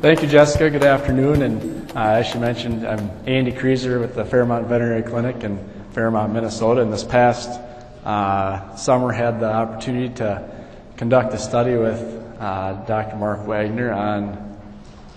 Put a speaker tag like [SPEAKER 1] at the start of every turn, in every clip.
[SPEAKER 1] Thank you, Jessica. Good afternoon. And uh, as she mentioned, I'm Andy Kryzer with the Fairmont Veterinary Clinic in Fairmont, Minnesota. And this past uh, summer, had the opportunity to conduct a study with uh, Dr. Mark Wagner on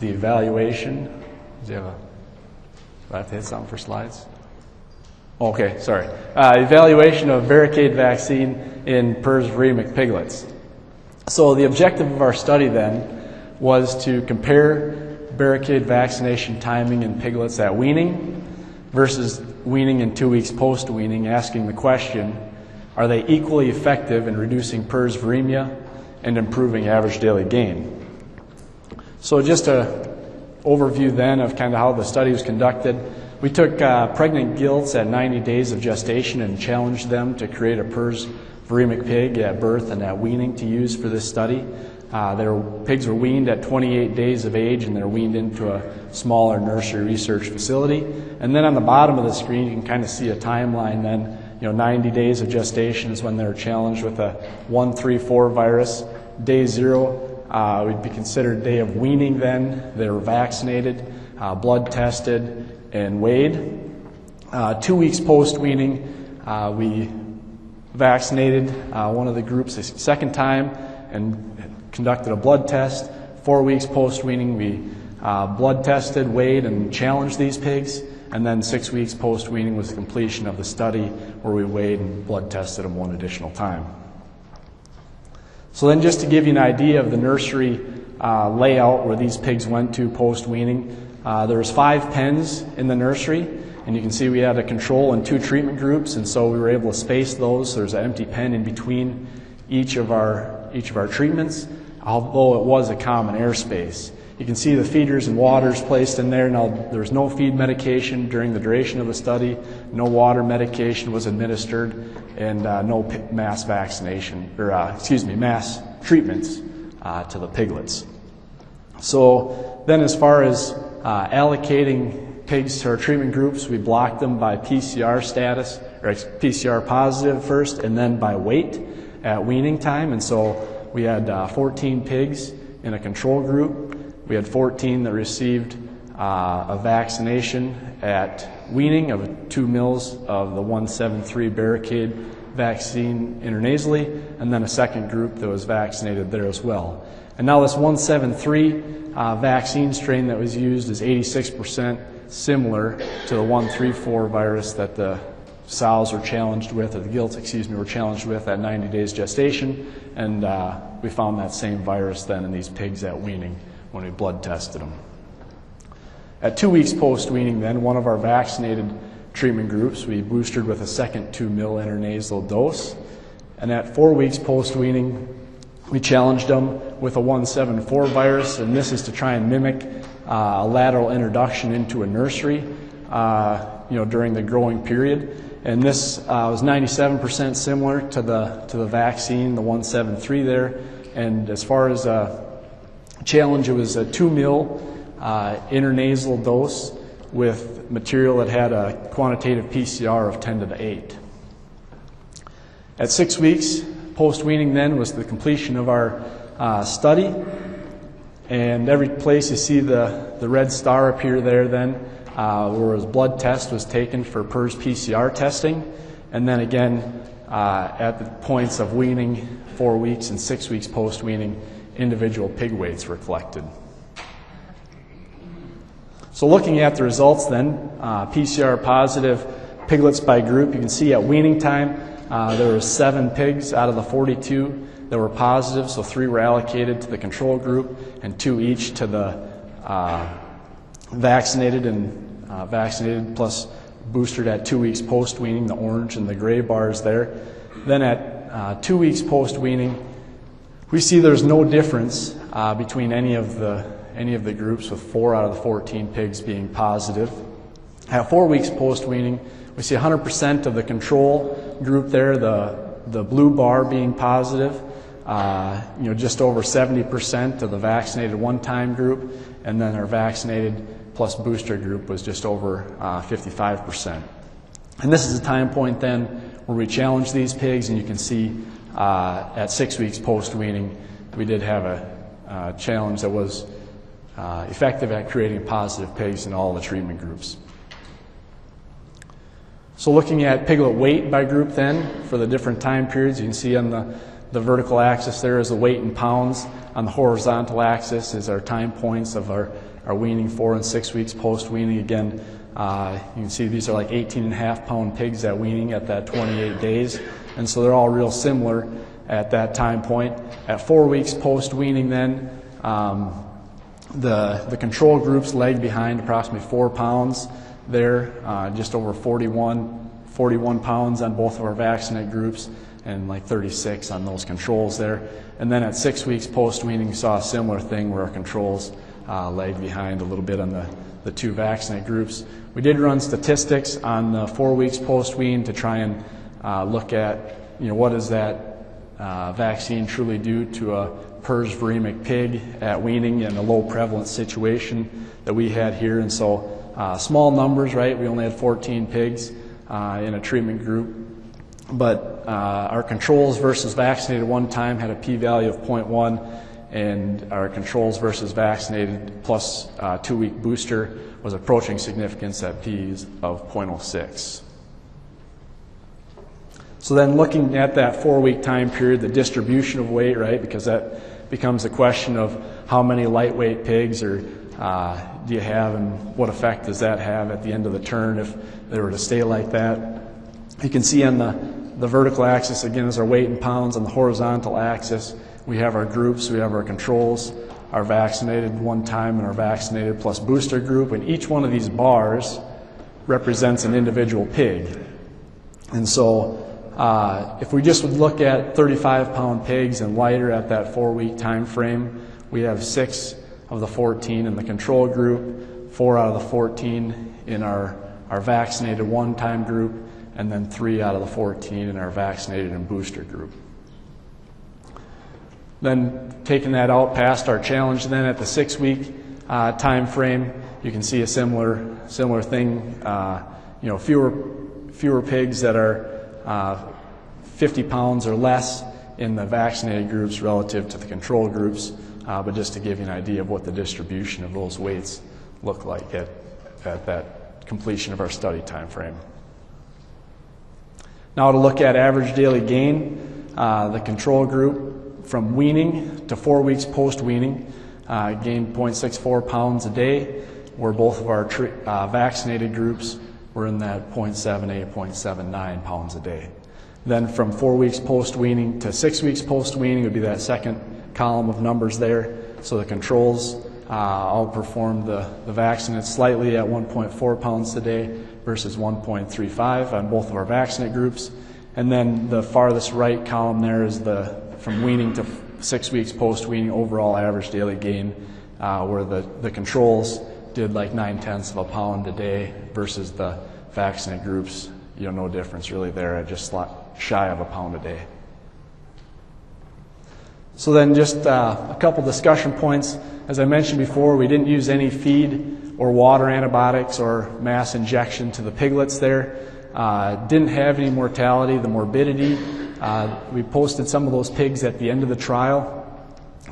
[SPEAKER 1] the evaluation. Do a? Do I have to hit something for slides? Okay, sorry. Uh, evaluation of Barricade vaccine in viremic piglets. So the objective of our study then was to compare barricade vaccination timing in piglets at weaning versus weaning and two weeks post weaning, asking the question are they equally effective in reducing PRRS viremia and improving average daily gain? So, just a overview then of kind of how the study was conducted. We took uh, pregnant gilts at 90 days of gestation and challenged them to create a PRRS viremic pig at birth and at weaning to use for this study. Uh, their pigs were weaned at 28 days of age and they're weaned into a smaller nursery research facility. And then on the bottom of the screen, you can kind of see a timeline then. You know, 90 days of gestation is when they're challenged with a 134 virus. Day zero uh, would be considered day of weaning then. They were vaccinated, uh, blood tested, and weighed. Uh, two weeks post weaning, uh, we vaccinated uh, one of the groups a second time and conducted a blood test. Four weeks post weaning, we uh, blood tested, weighed, and challenged these pigs. And then six weeks post weaning was the completion of the study where we weighed and blood tested them one additional time. So, then just to give you an idea of the nursery uh, layout where these pigs went to post weaning, uh, there was five pens in the nursery, and you can see we had a control and two treatment groups, and so we were able to space those. So there's an empty pen in between each of our each of our treatments although it was a common airspace. You can see the feeders and waters placed in there. Now, there was no feed medication during the duration of the study, no water medication was administered, and uh, no mass vaccination, or uh, excuse me, mass treatments uh, to the piglets. So, then as far as uh, allocating pigs to our treatment groups, we blocked them by PCR status, or PCR positive first, and then by weight at weaning time. And so we had uh, 14 pigs in a control group. We had 14 that received uh, a vaccination at weaning of two mils of the 173 barricade vaccine intranasally, and then a second group that was vaccinated there as well. And now, this 173 uh, vaccine strain that was used is 86% similar to the 134 virus that the sows were challenged with, or the gilts, excuse me, were challenged with at 90 days gestation, and uh, we found that same virus then in these pigs at weaning when we blood tested them. At two weeks post weaning, then, one of our vaccinated treatment groups, we boosted with a second 2 mil intranasal dose. And at four weeks post weaning, we challenged them with a 174 virus, and this is to try and mimic uh, a lateral introduction into a nursery, uh, you know, during the growing period. And this uh, was 97% similar to the, to the vaccine, the 173 there. And as far as a challenge, it was a 2 mil uh, intranasal dose with material that had a quantitative PCR of 10 to the 8. At six weeks, post weaning then was the completion of our uh, study. And every place you see the, the red star appear there then uh, where his blood test was taken for PRRS PCR testing, and then again uh, at the points of weaning, four weeks and six weeks post weaning, individual pig weights were collected. So, looking at the results then, uh, PCR positive piglets by group, you can see at weaning time uh, there were seven pigs out of the 42 that were positive, so three were allocated to the control group and two each to the uh, vaccinated and uh, vaccinated plus boosted at two weeks post weaning, the orange and the gray bars there. Then at uh, two weeks post weaning, we see there's no difference uh, between any of the any of the groups, with four out of the 14 pigs being positive. At four weeks post weaning, we see 100% of the control group there, the the blue bar being positive. Uh, you know, just over 70% of the vaccinated one-time group, and then our vaccinated plus booster group was just over uh, 55%. And this is a time point then where we challenge these pigs, and you can see uh, at six weeks post weaning, we did have a uh, challenge that was uh, effective at creating positive pigs in all the treatment groups. So looking at piglet weight by group then for the different time periods, you can see on the, the vertical axis there is the weight in pounds. On the horizontal axis is our time points of our, our weaning four and six weeks post weaning. Again, uh, you can see these are like 18 and a half pound pigs at weaning at that 28 days. And so they're all real similar at that time point. At four weeks post weaning, then, um, the, the control groups lagged behind approximately four pounds there, uh, just over 41, 41 pounds on both of our vaccinate groups, and like 36 on those controls there. And then at six weeks post weaning, we saw a similar thing where our controls uh, lagged behind a little bit on the, the two vaccinate groups. We did run statistics on the four weeks post wean to try and uh, look at, you know, what does that uh, vaccine truly do to a PRRS viremic pig at weaning in a low prevalence situation that we had here. And so uh, small numbers, right? We only had 14 pigs uh, in a treatment group. But uh, our controls versus vaccinated one time had a p value of 0.1, and our controls versus vaccinated plus uh, two week booster was approaching significance at p's of 0.06. So then looking at that four week time period, the distribution of weight, right, because that becomes a question of how many lightweight pigs or uh, do you have and what effect does that have at the end of the turn if they were to stay like that? You can see on the, the vertical axis, again, is our weight in pounds. On the horizontal axis, we have our groups, we have our controls, our vaccinated one time and our vaccinated plus booster group. And each one of these bars represents an individual pig. And so uh, if we just would look at 35 pound pigs and lighter at that four week time frame, we have six of the 14 in the control group, four out of the 14 in our, our vaccinated one time group, and then three out of the 14 in our vaccinated and booster group. Then taking that out past our challenge, then at the six week uh, time frame, you can see a similar similar thing. Uh, you know, fewer fewer pigs that are uh, 50 pounds or less in the vaccinated groups relative to the control groups. Uh, but just to give you an idea of what the distribution of those weights look like at, at that completion of our study time frame. Now to look at average daily gain, uh, the control group from weaning to four weeks post weaning uh, gained 0.64 pounds a day, where both of our uh, vaccinated groups were in that 0.78, 0.79 pounds a day. Then from four weeks post weaning to six weeks post weaning would be that second column of numbers there. So the controls uh, outperformed the, the vaccinate slightly at 1.4 pounds a day versus 1.35 on both of our vaccinate groups. And then the farthest right column there is the from weaning to six weeks post weaning overall average daily gain, uh, where the, the controls did like nine tenths of a pound a day versus the vaccinate groups. You know, no difference really there at just shy of a pound a day. So then just uh, a couple discussion points. As I mentioned before, we didn't use any feed or water antibiotics or mass injection to the piglets there. Uh, didn't have any mortality, the morbidity. Uh, we posted some of those pigs at the end of the trial,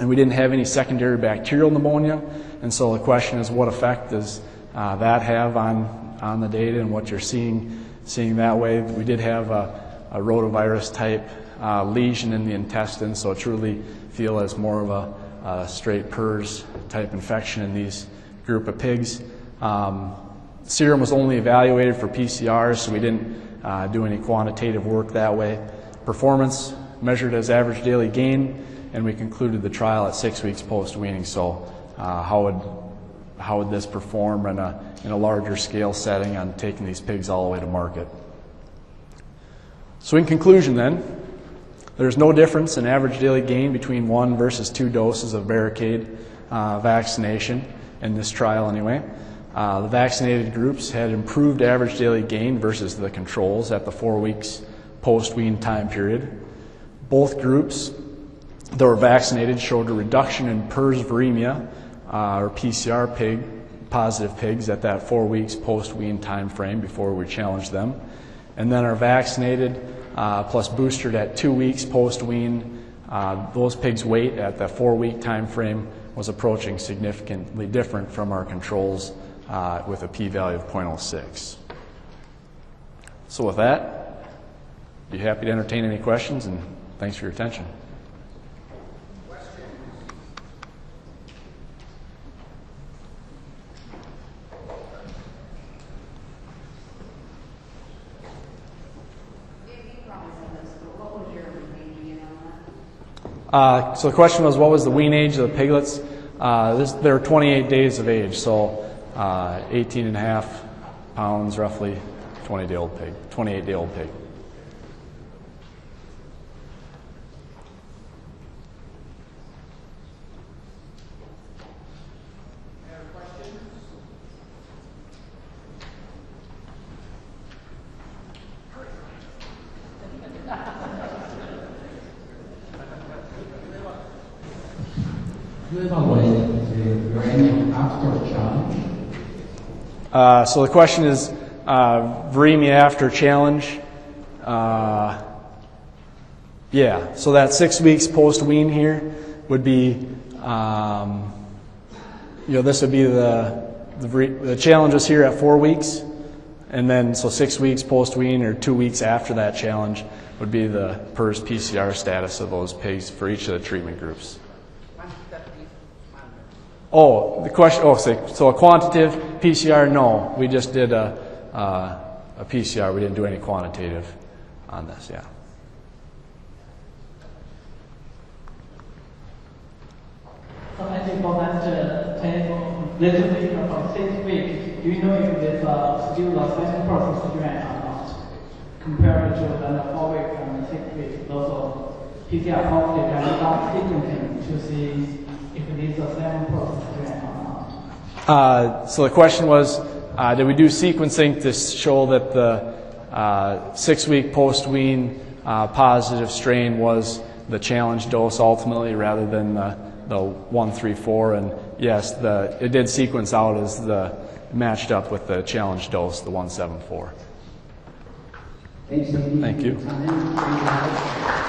[SPEAKER 1] and we didn't have any secondary bacterial pneumonia. And so the question is, what effect does uh, that have on, on the data and what you're seeing, seeing that way? We did have a, a rotavirus type uh, lesion in the intestine, so it truly feel as more of a, a straight PRRS type infection in these group of pigs. Um, serum was only evaluated for PCR, so we didn't uh, do any quantitative work that way. Performance measured as average daily gain, and we concluded the trial at six weeks post weaning. So, uh, how would how would this perform in a in a larger scale setting on taking these pigs all the way to market? So, in conclusion, then, there's no difference in average daily gain between one versus two doses of Barricade uh, vaccination in this trial, anyway. Uh, the vaccinated groups had improved average daily gain versus the controls at the four weeks post wean time period. Both groups that were vaccinated showed a reduction in PRRS viremia, uh, or PCR pig, positive pigs at that four weeks post wean time frame before we challenged them. And then our vaccinated uh, plus boosted at two weeks post wean uh, those pigs' weight at the four-week time frame was approaching significantly different from our controls uh, with a p-value of 0.06. So with that, be happy to entertain any questions, and thanks for your attention. Uh, so the question was, what was the wean age of the piglets? Uh, this, they're 28 days of age, so uh, 18 and a half pounds, roughly 20 day old pig, 28 day old pig. Uh, so the question is, uh, after challenge. Uh, yeah, so that six weeks post wean here would be, um, you know, this would be the the, the challenge is here at four weeks, and then so six weeks post wean or two weeks after that challenge would be the PRRS PCR status of those pigs for each of the treatment groups. Oh, the question. Oh, so, so a quantitative PCR? No, we just did a, uh, a PCR. We didn't do any quantitative on this. Yeah.
[SPEAKER 2] So I think for that little bit from six weeks, do you know if there's still the same PRRS strain or not? Compared to the four weeks and six weeks, those PCR positive and start sequencing to see if it is the same PRRS strain or not.
[SPEAKER 1] Uh, so the question was, uh, did we do sequencing to show that the uh, six-week post-wean uh, positive strain was the challenge dose ultimately, rather than the, the one, three, four? And yes, the it did sequence out as the matched up with the challenge dose, the one, seven, four.
[SPEAKER 3] Thanks, Steve.
[SPEAKER 1] Thank you.
[SPEAKER 3] Thank you.